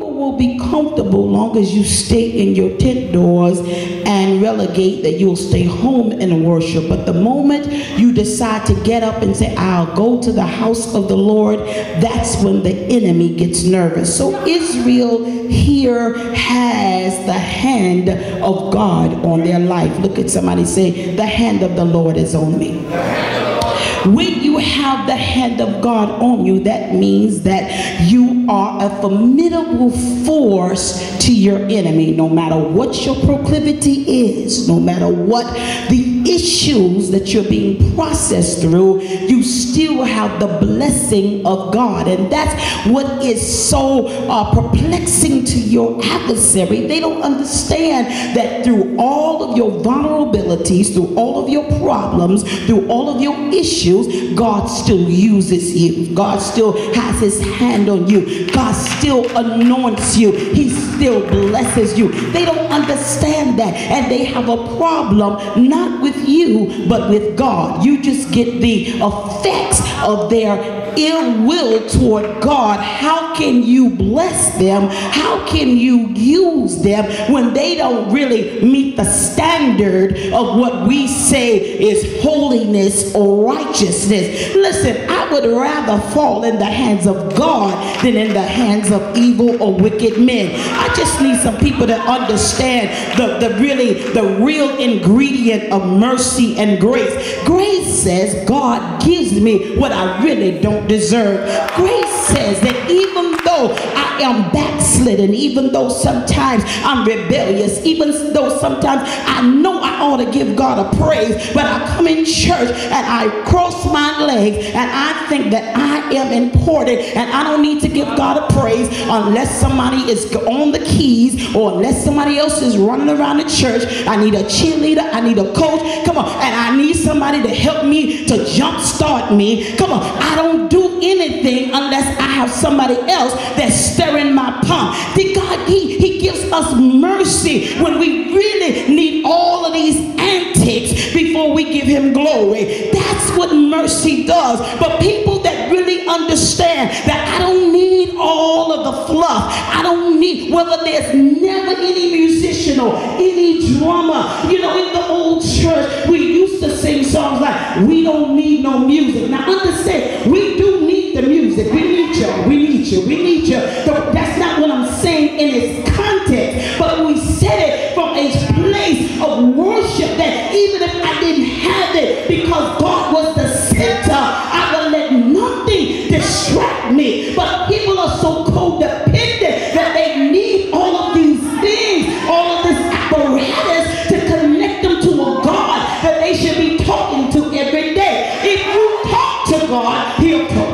People will be comfortable long as you stay in your tent doors and relegate that you'll stay home and worship. But the moment you decide to get up and say, I'll go to the house of the Lord, that's when the enemy gets nervous. So Israel here has the hand of God on their life. Look at somebody say, The hand of the Lord is on me. When you have the hand of God on you, that means that you are a formidable force to your enemy, no matter what your proclivity is, no matter what the issues that you're being processed through, you still have the blessing of God. And that's what is so uh, perplexing to your adversary. They don't understand that through all of your vulnerabilities, through all of your problems, through all of your issues, God still uses you. God still has his hand on you. God still anoints you. He still blesses you. They don't understand that. And they have a problem not with you, but with God. You just get the effects of their ill will toward God, how can you bless them? How can you use them when they don't really meet the standard of what we say is holiness or righteousness? Listen, I would rather fall in the hands of God than in the hands of evil or wicked men. I just need some people to understand the, the really the real ingredient of mercy and grace. Grace says God gives me what I really don't deserve. Grace says that even though I am backslidden, even though sometimes I'm rebellious, even though sometimes I know I ought to give God a praise, but I come in church and I cross my legs and I think that I am important and I don't need to give God a praise unless somebody is on the keys or unless somebody else is running around the church. I need a cheerleader, I need a coach, come on, and I need somebody to help me to jumpstart me. Come on, I don't do anything unless I have somebody else that's stirring my pump. The God, he, he gives us mercy when we really need all of these antics before we give him glory. That's what mercy does. But people that really understand that I don't need all of the fluff. I don't need, whether there's never any musician or any drummer. You know, in the old church, we used to sing songs like, we don't need no music. Now understand, we do need the music. We need you. We need you. We need you. That's not what I'm saying in its context. But we said it from a place of worship that even if I didn't have it because God was the center, I would let nothing distract me. But people are so codependent that they need all of these things, all of this apparatus to connect them to a God that they should be talking to every day. If you talk to God, He'll talk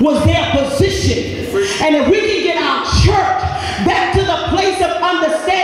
was their position. And if we can get our church back to the place of understanding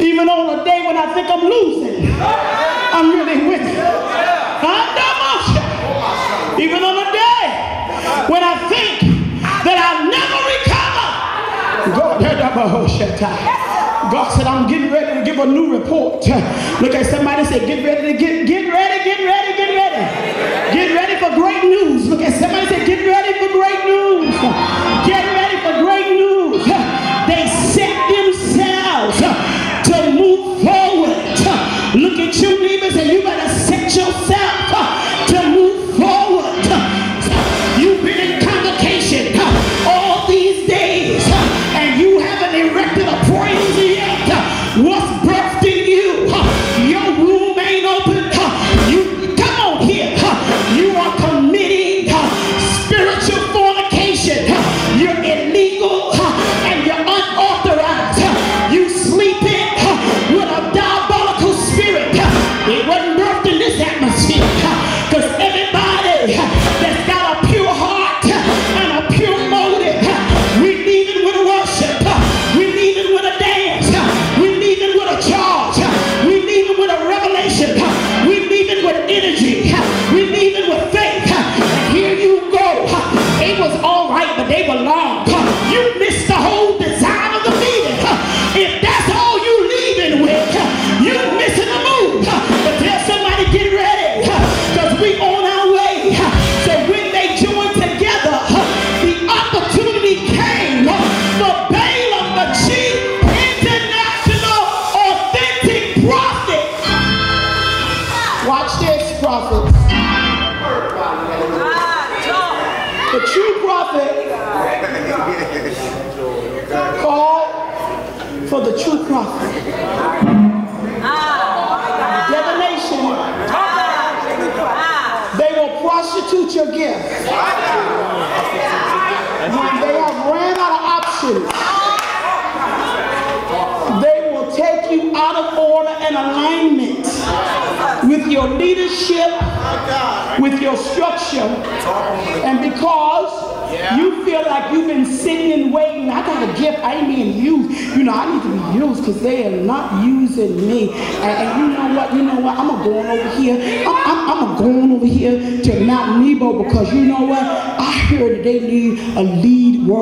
Even on a day when I think I'm losing, I'm really winning. Even on a day when I think that I'll never recover. God, God said, I'm getting ready to give a new report. Look at somebody say, get ready to get, get ready, get ready, get ready. Get ready for great news. Look at somebody say, get ready for great news. Get ready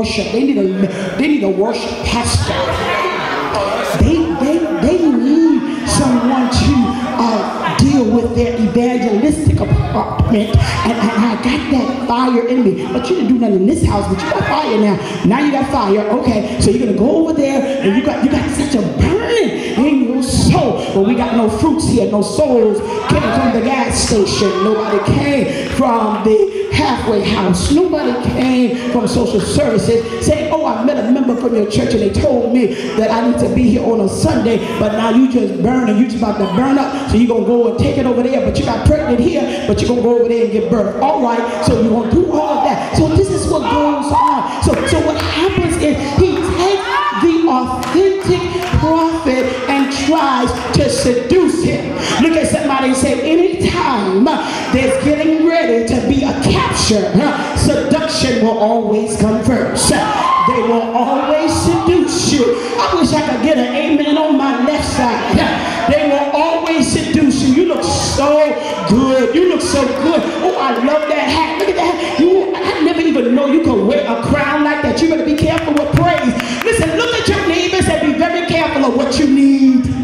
worship. They need a they need a worship pastor. They they they need someone to uh, deal with their evangelistic apartment. And, I got that fire in me. But you didn't do nothing in this house, but you got fire now. Now you got fire. Okay, so you're gonna go over there and you got you got such a burning in your soul. But we got no fruits here, no souls came from the gas station. Nobody came from the halfway house. Nobody came from social services saying, oh, I met a member from your church and they told me that I need to be here on a Sunday, but now you just burn and you just about to burn up, so you're going to go and take it over there, but you got pregnant here, but you're going to go over there and give birth. All right, so you're going to do all of that. So this is what goes on. So, so what happens is he takes the authentic prophet tries to seduce him. Look at somebody and say, anytime there's getting ready to be a capture, seduction will always come first. They will always seduce you. I wish I could get an amen on my left side. They will always seduce you. You look so good. You look so good. Oh, I love that hat. Look at that. hat. You, I never even know you could wear a crown like that. You better be careful with praise. Listen, look at your neighbors and be very careful of what you need.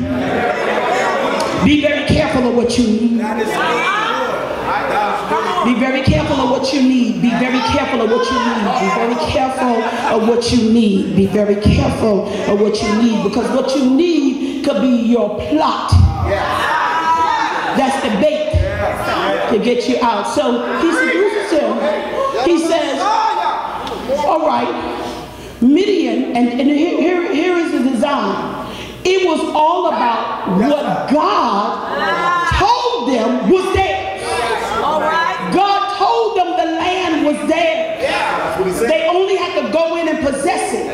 Be very careful of what you need. Be very careful of what you need. Be very careful of what you need. Be very careful of what you need. Be very careful of what you need because what you need could be your plot. That's the bait to get you out. So he seduces him. He says, all right, Midian, and, and here, here, here is the design. It was all about what God told them was theirs. God told them the land was theirs. They only had to go in and possess it.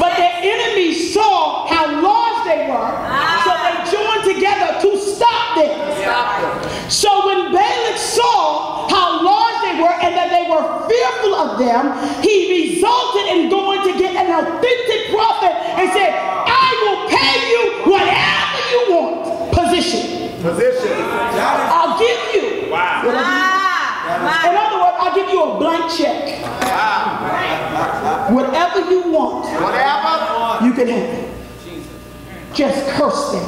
But their enemies saw how large they were, so they joined together to stop them. So when Balak saw how large they were and that they were fearful of them, he resulted in going to get an authentic prophet and said, "I." whatever you want. Position. Position. I'll give you. Wow. Ah, In other words, I'll give you a blank check. Ah. Whatever you want, Whatever. you can have it. Just curse them.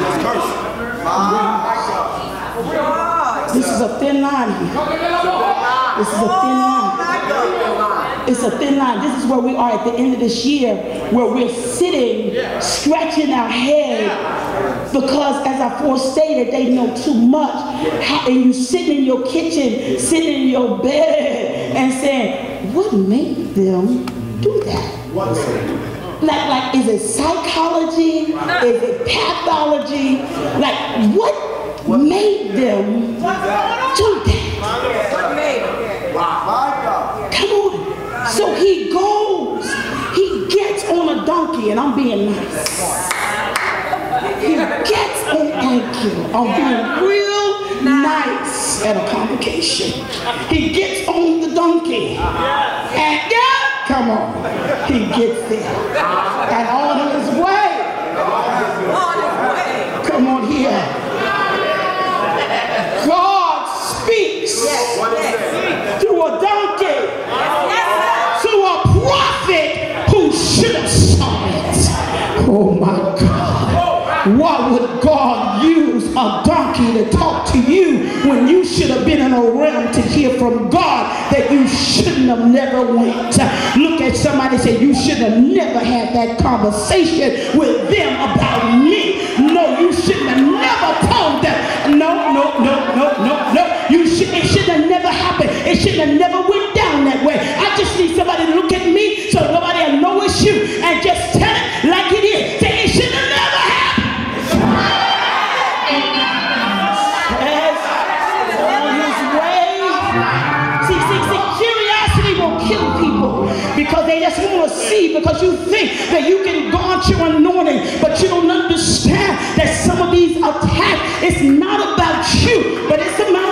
Just curse. This is a thin line here. This is a thin line. Oh it's a thin line. This is where we are at the end of this year, where we're sitting, scratching our head, because as I forestated, they know too much. And you sitting in your kitchen, sitting in your bed, and saying, "What made them do that?" Like, like, is it psychology? Is it pathology? Like, what made them do that? My God. Come on. So he goes, he gets on a donkey, and I'm being nice. He gets on, thank you. I'm being real nice at a convocation. He gets on the donkey. And yeah, come on. He gets there. And on his way, come on here. God speaks through a donkey to a prophet who should have saw it. Oh my God. Why would God use a donkey to you when you should have been in a realm to hear from God that you shouldn't have never went? Look at somebody say, you should have never had that conversation with them about me. No, you shouldn't have never told them. No, no, no, no, no, no. You should, it shouldn't have never happened. It shouldn't have never went down that way. I just need somebody to look at me so you can guard your anointing, but you don't understand that some of these attacks, it's not about you, but it's about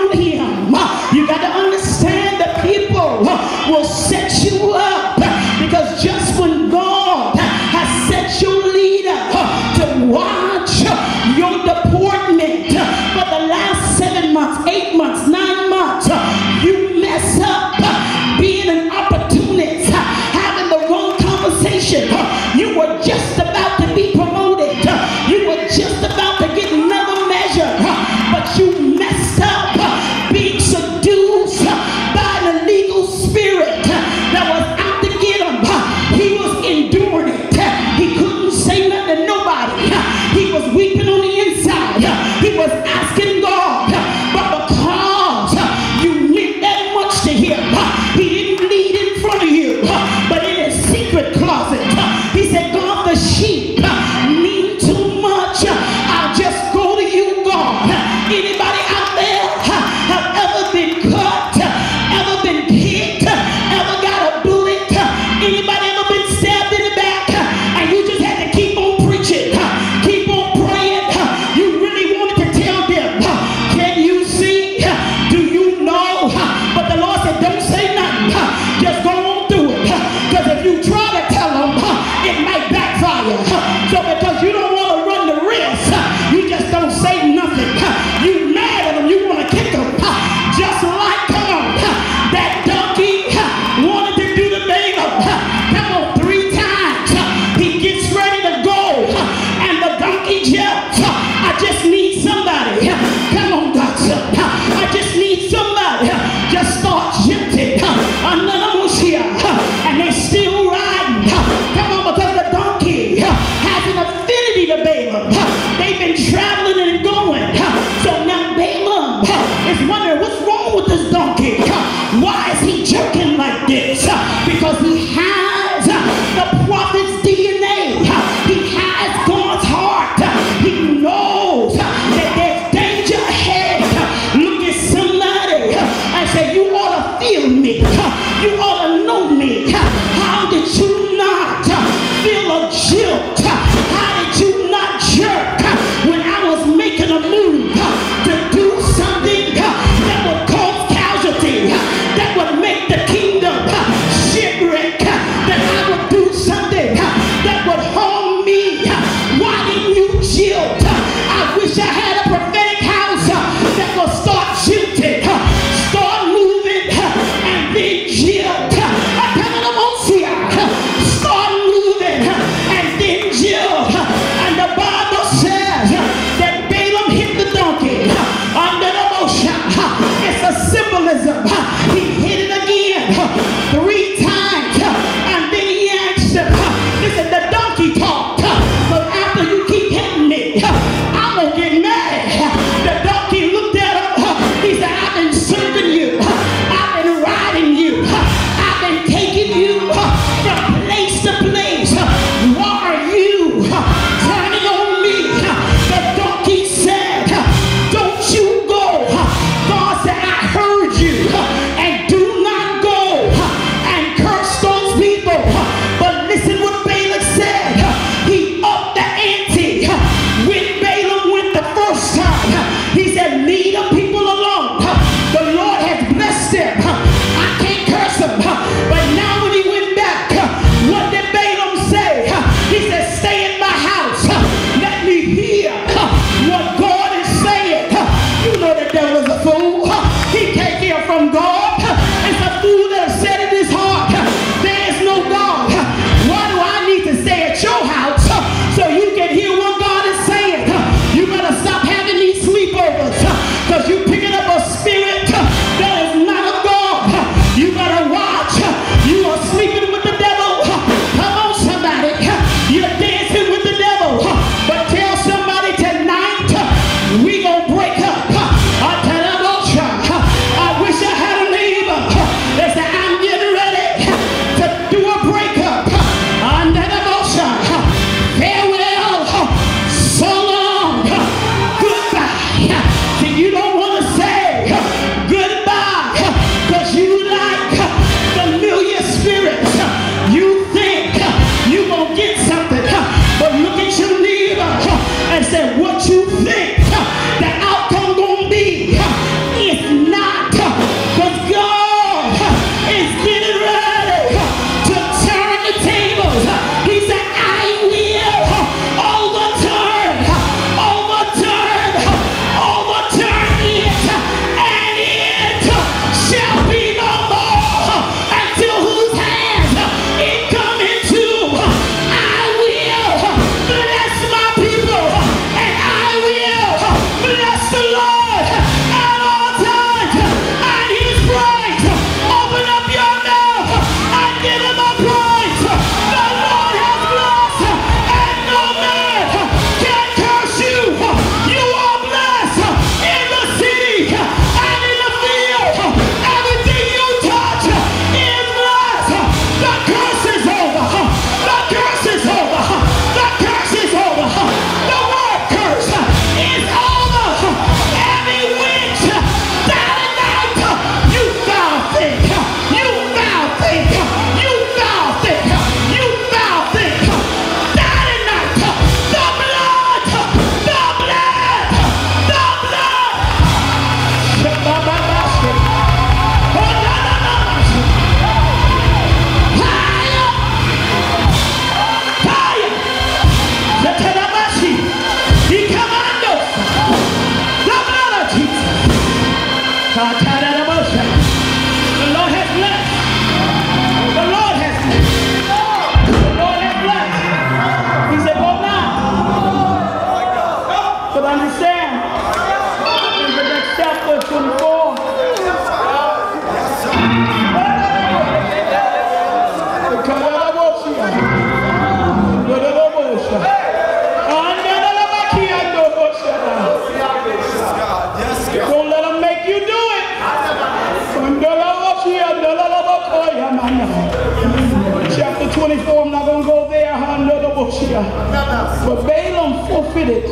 credit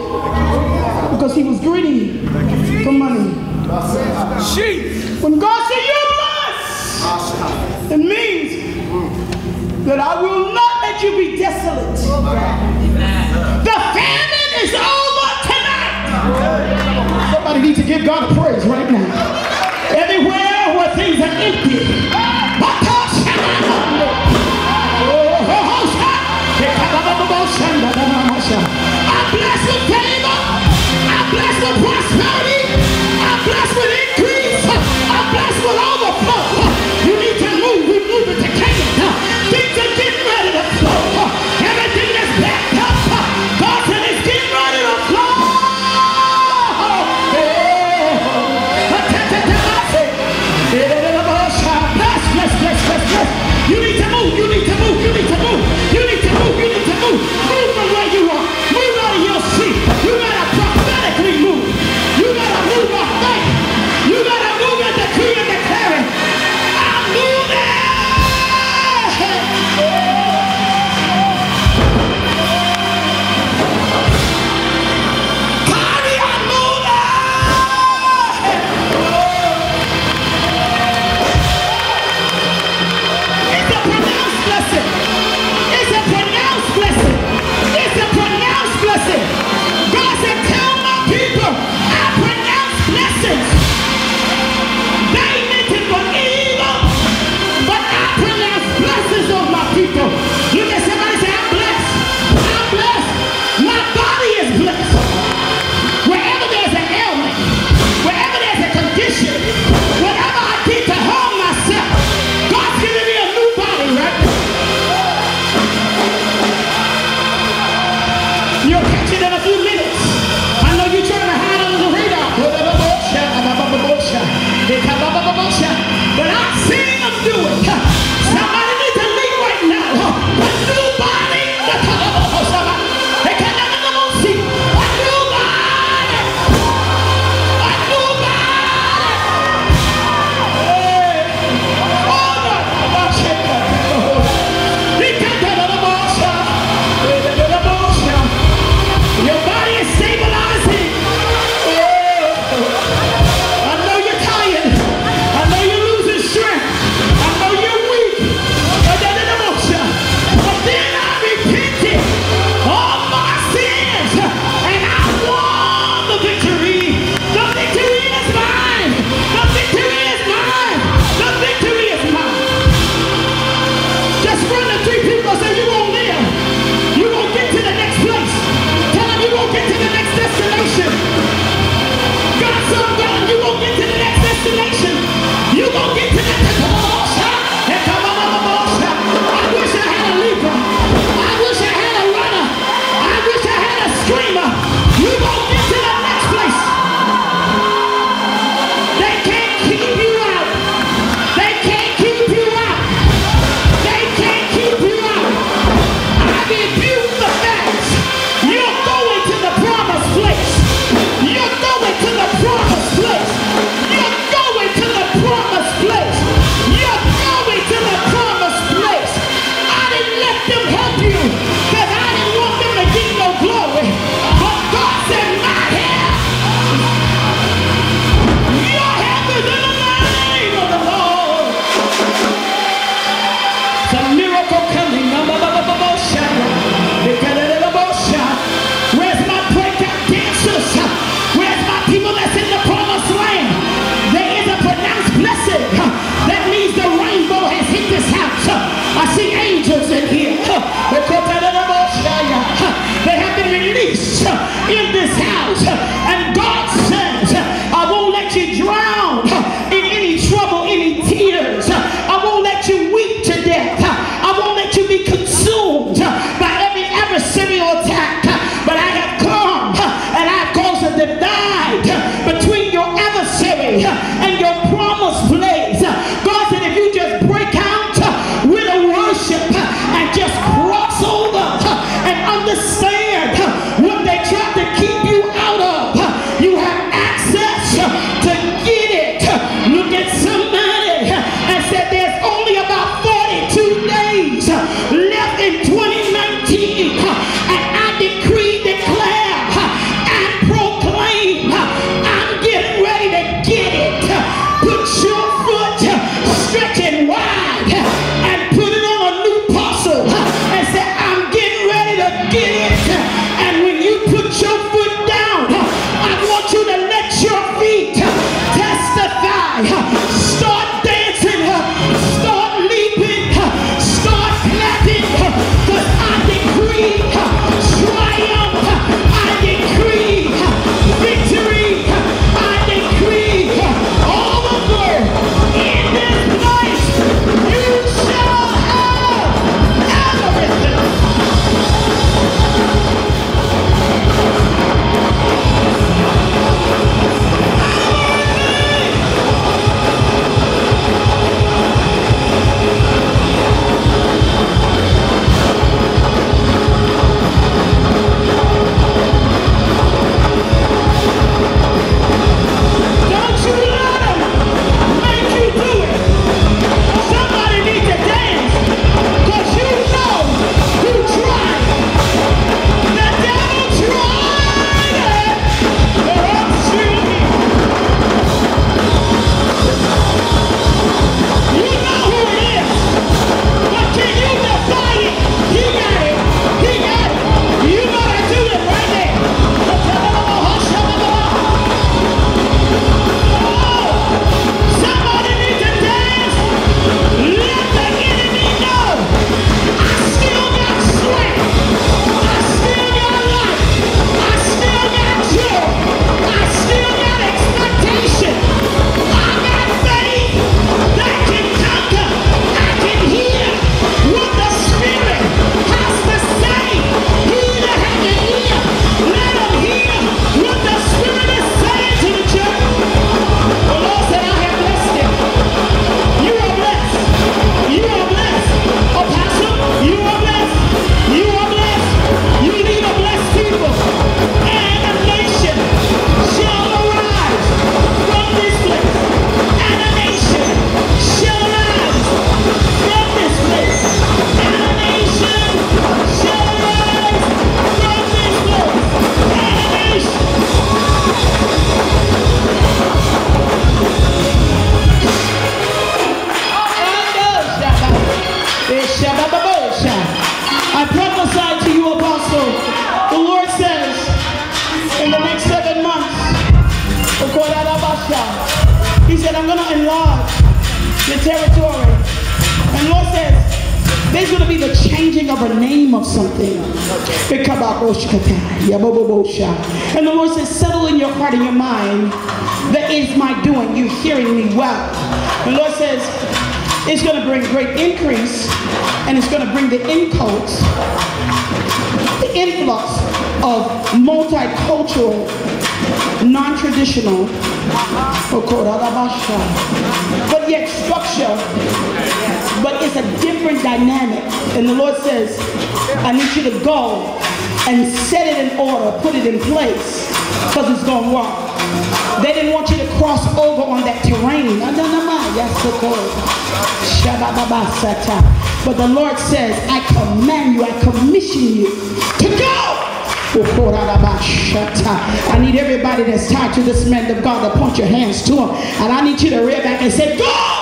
because he was greedy for money. When God said you're blessed, it means that I will not let you be desolate. The famine is over tonight. Somebody needs to give God praise right now. Everywhere where things are empty, bless the favor. I bless prosperity. I bless with increase. I bless with overflow. You in here. They have been released in this house. And bring great increase and it's going to bring the influx, the influx of multicultural, non-traditional, but yet structure, but it's a different dynamic. And the Lord says, I need you to go and set it in order, put it in place, because it's going to work. They didn't want you to cross over on that terrain. But the Lord says, I command you, I commission you to go. I need everybody that's tied to this man of God to point your hands to him. And I need you to rear back and say, Go!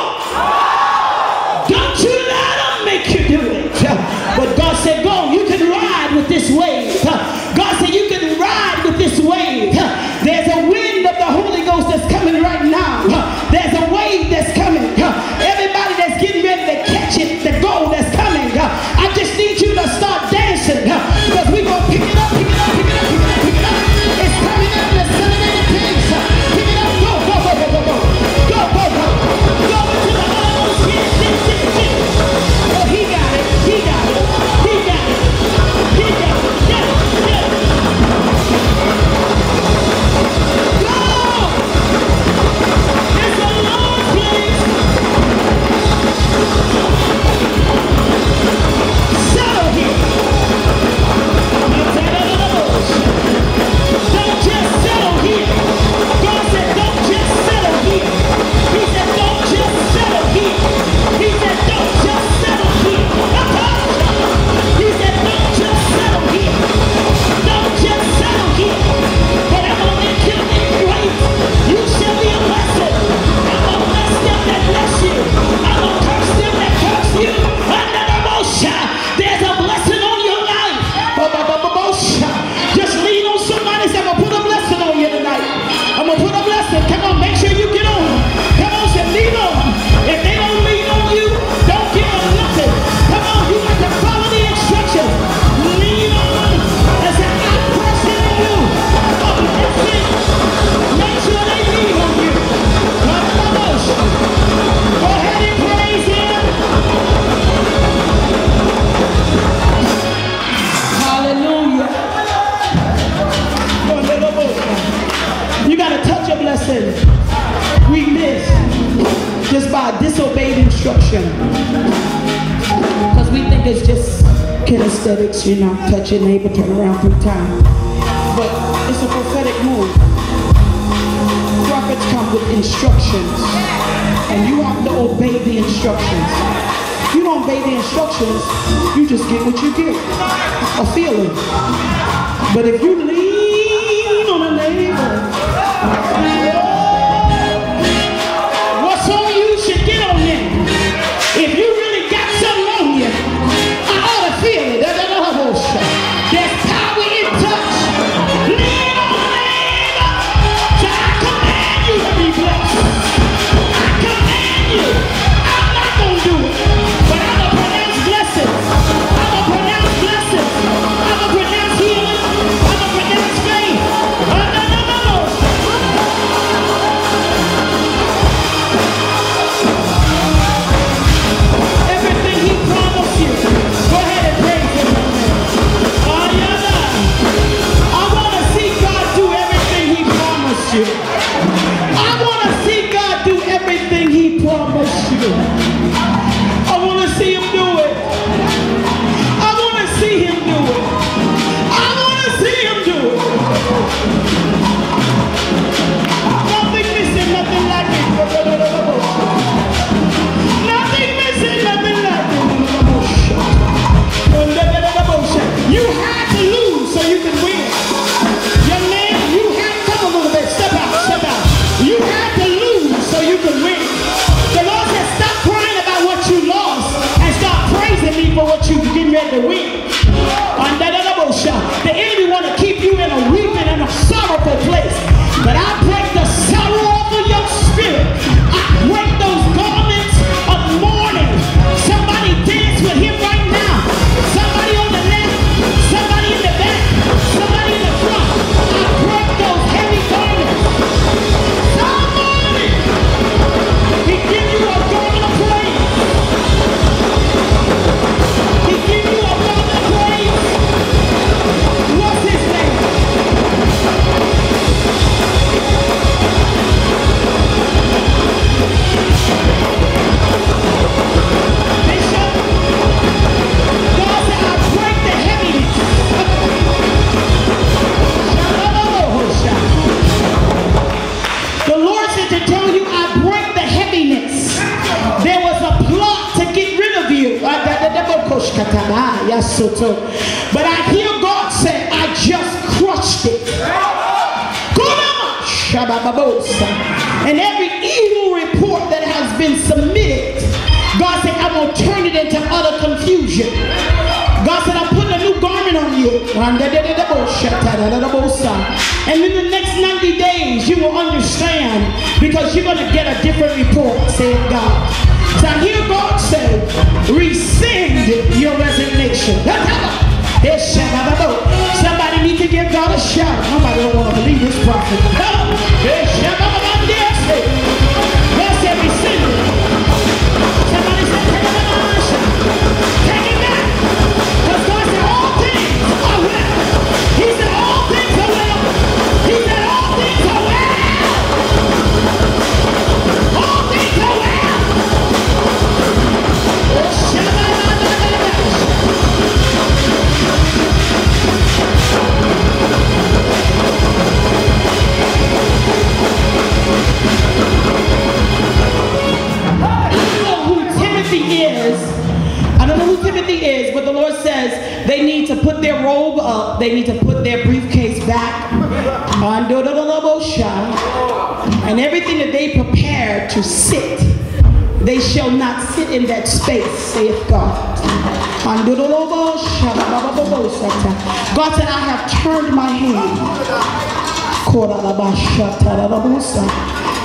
You know, touch your neighbor, turn around three times. But it's a prophetic move. Prophets come with instructions, and you have to obey the instructions. If you don't obey the instructions, you just get what you get, a feeling. But if you lean But I hear God say, I just crushed it. And every evil report that has been submitted, God said, I'm going to turn it into utter confusion. God said, I'm putting a new garment on you. And in the next 90 days, you will understand because you're going to get a different report, said God. So I hear God say, rescind your resignation. Somebody need to give God a shout. Nobody don't want to believe this prophet. God said, Timothy is, but the Lord says they need to put their robe up. They need to put their briefcase back. And everything that they prepared to sit, they shall not sit in that space, saith God. God said, I have turned my hand.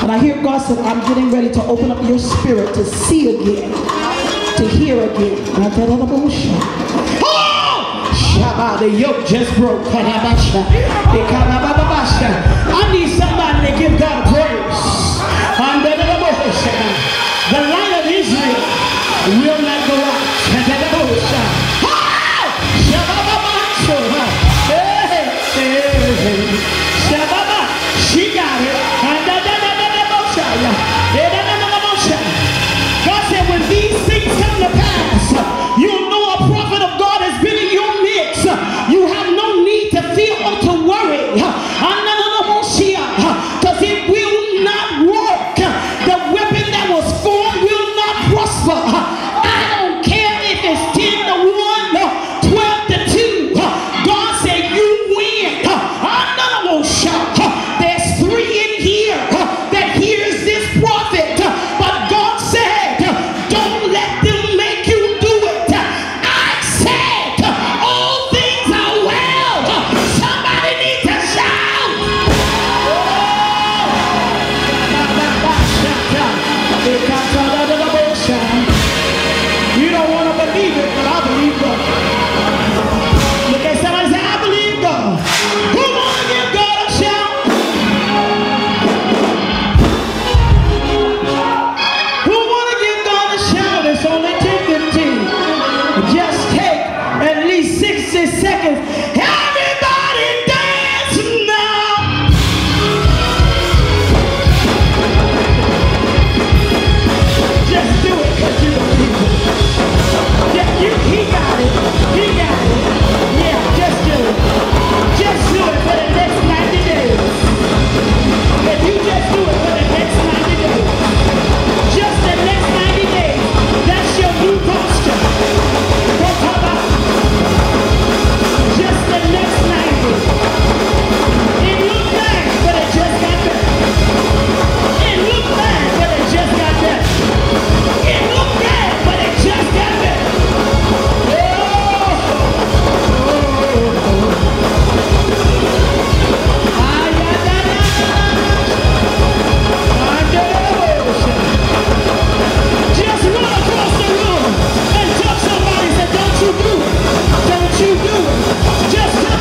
And I hear God said, I'm getting ready to open up your spirit to see again, to hear again. Oh! The yoke just broke. I need